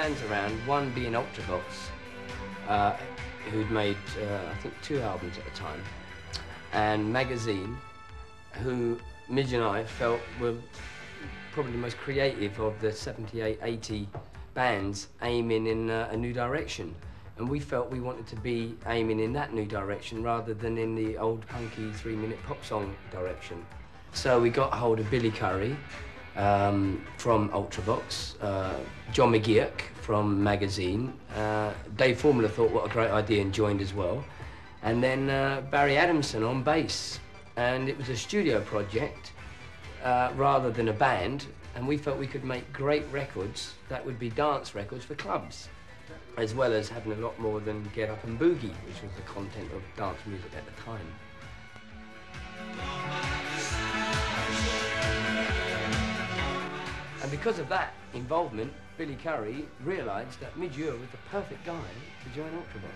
bands around, one being Ultravox, uh, who'd made, uh, I think, two albums at the time, and Magazine, who Midge and I felt were probably the most creative of the 78, 80 bands aiming in uh, a new direction. And we felt we wanted to be aiming in that new direction rather than in the old punky three minute pop song direction. So we got hold of Billy Currie um, from Ultravox, uh, John McGeoch from Magazine, uh, Dave Formula thought what a great idea and joined as well, and then uh, Barry Adamson on bass. And it was a studio project uh, rather than a band, and we felt we could make great records that would be dance records for clubs as well as having a lot more than Get Up and Boogie, which was the content of dance music at the time. And because of that involvement, Billy Currie realised that Midge Ure was the perfect guy to join Ultravox.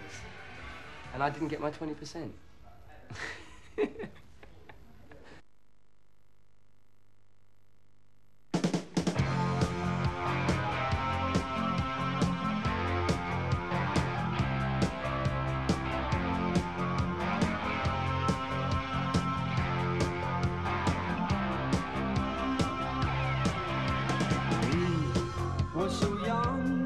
And I didn't get my 20%. so young,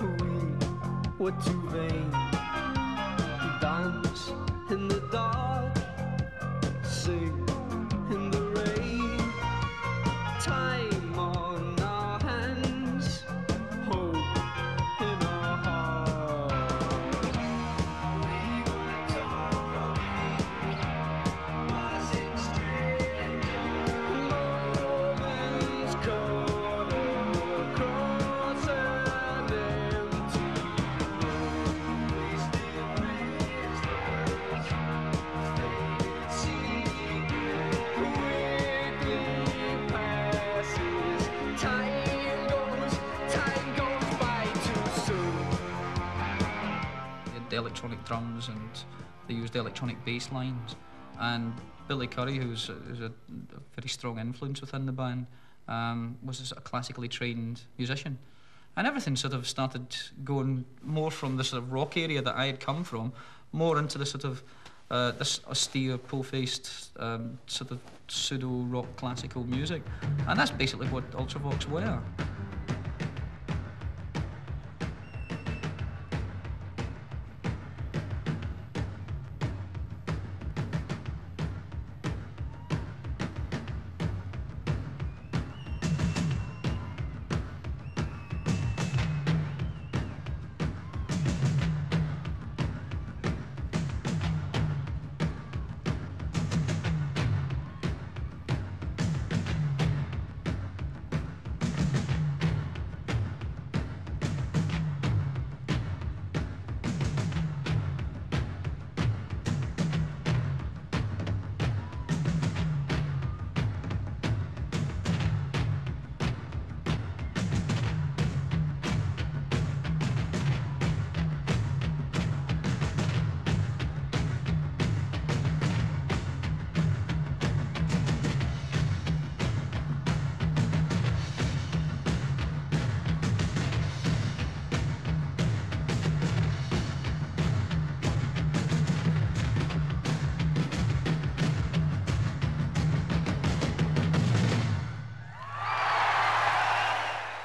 we were too vain to dance in the dark, sing. Electronic drums and they used electronic bass lines. And Billy Currie, who's, who's a, a, very strong influence within the band, um, was a classically trained musician. And everything sort of started going more from the sort of rock area that I had come from, more into the sort of uh, this austere, full-faced um, sort of pseudo-rock classical music. And that's basically what Ultravox were.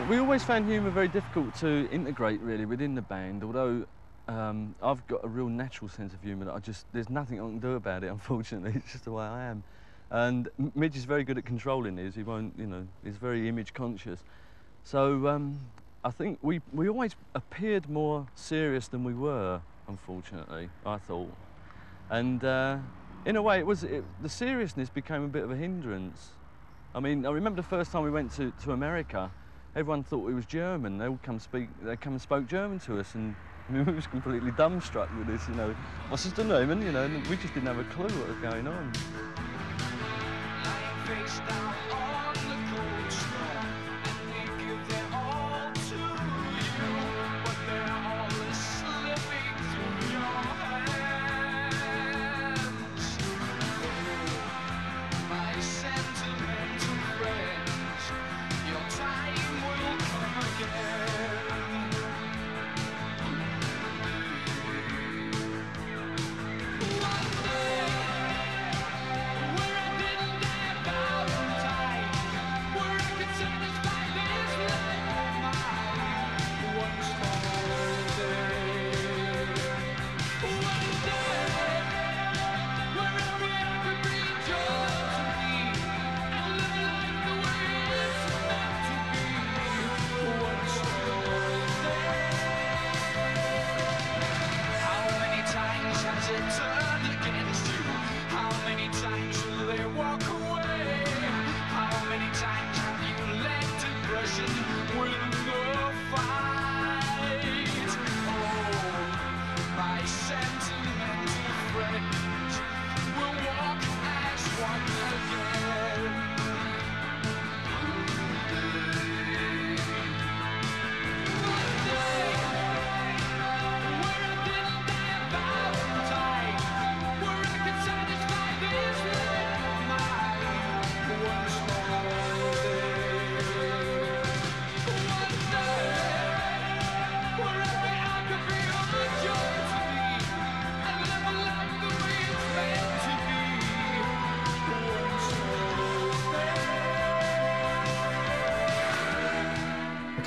We always found humour very difficult to integrate really within the band, although um, I've got a real natural sense of humour that I just, there's nothing I can do about it, unfortunately. It's just the way I am. And Midge is very good at controlling his. He won't, you know, he's very image conscious. So um, I think we, we always appeared more serious than we were, unfortunately, I thought. And uh, in a way, it was, it, the seriousness became a bit of a hindrance. I mean, I remember the first time we went to, to America, everyone thought we was German. They would come speak, they come and spoke German to us, and I mean, we was completely dumbstruck with this. You know, what's this name? you know, we just didn't have a clue what was going on.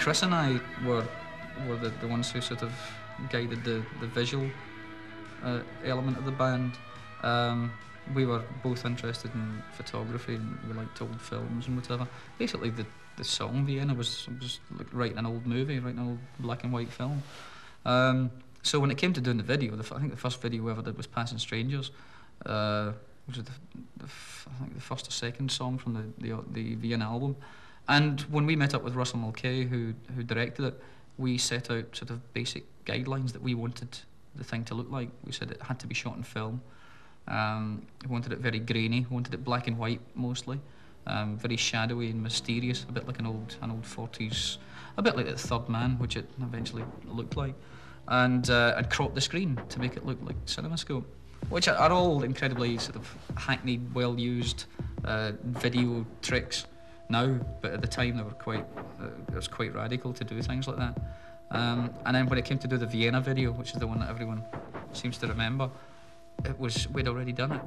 Chris and I were were the, the ones who sort of guided the, the visual uh, element of the band. Um, we were both interested in photography and we liked old films and whatever. Basically, the, the song Vienna was was like writing an old movie, writing an old black and white film. Um, so when it came to doing the video, the, I think the first video we ever did was Passing Strangers. Uh, which was the, the I think the first or second song from the, the the Vienna album. And when we met up with Russell Mulcahy, who who directed it, we set out sort of basic guidelines that we wanted the thing to look like. We said it had to be shot in film. Um, we wanted it very grainy. We wanted it black and white mostly, um, very shadowy and mysterious, a bit like an old an old forties, a bit like the Third Man, which it eventually looked like. And uh, I'd cropped the screen to make it look like CinemaScope, which are, all incredibly sort of hackneyed, well used uh, video tricks now, but at the time they were quite it was quite radical to do things like that. Um, and then when it came to do the Vienna video, which is the one that everyone seems to remember, it was we'd already done it.